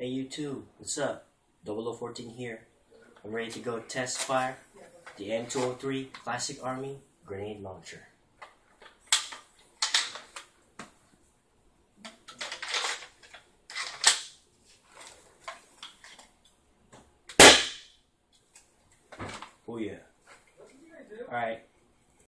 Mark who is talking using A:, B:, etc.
A: Hey, YouTube. What's up? 0014 here. I'm ready to go test fire the M203 Classic Army Grenade Launcher. Oh yeah. Alright,